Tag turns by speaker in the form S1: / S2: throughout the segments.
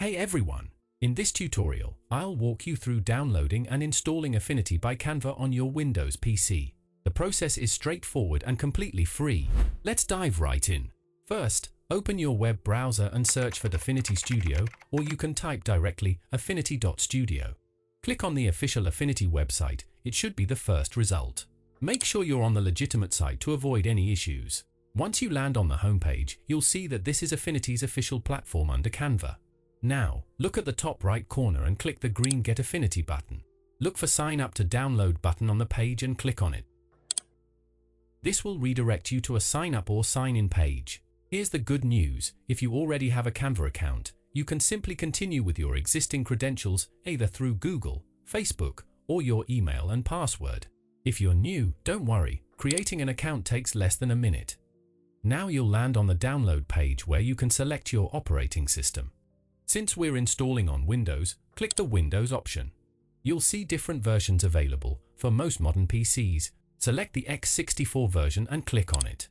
S1: Hey everyone! In this tutorial, I'll walk you through downloading and installing Affinity by Canva on your Windows PC. The process is straightforward and completely free. Let's dive right in. First, open your web browser and search for Affinity Studio, or you can type directly affinity.studio. Click on the official Affinity website, it should be the first result. Make sure you're on the legitimate site to avoid any issues. Once you land on the homepage, you'll see that this is Affinity's official platform under Canva. Now, look at the top right corner and click the green Get Affinity button. Look for Sign Up to Download button on the page and click on it. This will redirect you to a sign up or sign in page. Here's the good news, if you already have a Canva account, you can simply continue with your existing credentials either through Google, Facebook, or your email and password. If you're new, don't worry, creating an account takes less than a minute. Now you'll land on the download page where you can select your operating system. Since we're installing on Windows, click the Windows option. You'll see different versions available for most modern PCs. Select the x64 version and click on it.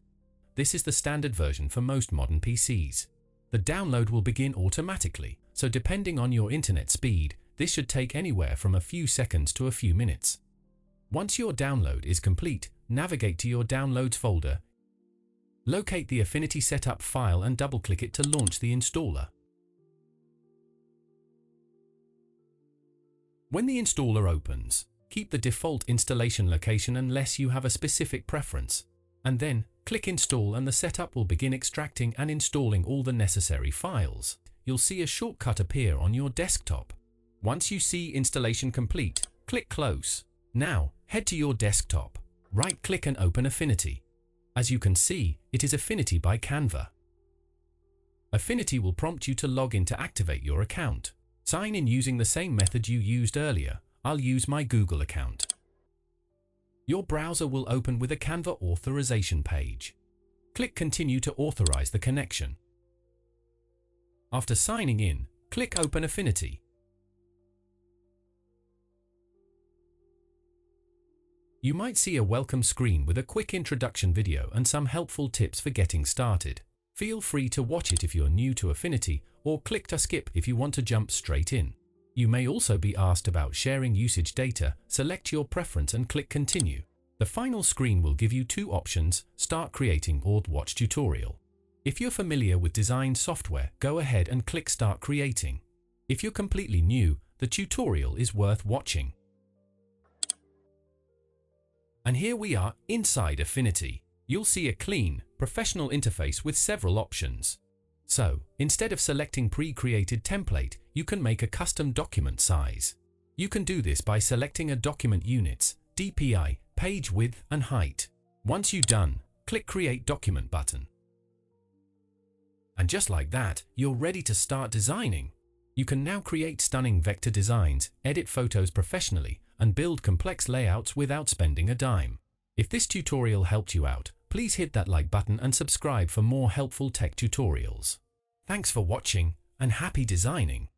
S1: This is the standard version for most modern PCs. The download will begin automatically, so depending on your internet speed, this should take anywhere from a few seconds to a few minutes. Once your download is complete, navigate to your Downloads folder. Locate the Affinity Setup file and double-click it to launch the installer. When the installer opens, keep the default installation location unless you have a specific preference, and then click Install and the setup will begin extracting and installing all the necessary files. You'll see a shortcut appear on your desktop. Once you see installation complete, click Close. Now, head to your desktop. Right-click and open Affinity. As you can see, it is Affinity by Canva. Affinity will prompt you to log in to activate your account. Sign in using the same method you used earlier. I'll use my Google account. Your browser will open with a Canva authorization page. Click Continue to authorize the connection. After signing in, click Open Affinity. You might see a welcome screen with a quick introduction video and some helpful tips for getting started. Feel free to watch it if you're new to Affinity or click to skip if you want to jump straight in. You may also be asked about sharing usage data, select your preference and click Continue. The final screen will give you two options, Start Creating or Watch Tutorial. If you're familiar with design software, go ahead and click Start Creating. If you're completely new, the tutorial is worth watching. And here we are inside Affinity you'll see a clean, professional interface with several options. So, instead of selecting pre-created template, you can make a custom document size. You can do this by selecting a document units, DPI, page width and height. Once you're done, click Create Document button. And just like that, you're ready to start designing. You can now create stunning vector designs, edit photos professionally, and build complex layouts without spending a dime. If this tutorial helped you out, Please hit that like button and subscribe for more helpful tech tutorials. Thanks for watching and happy designing!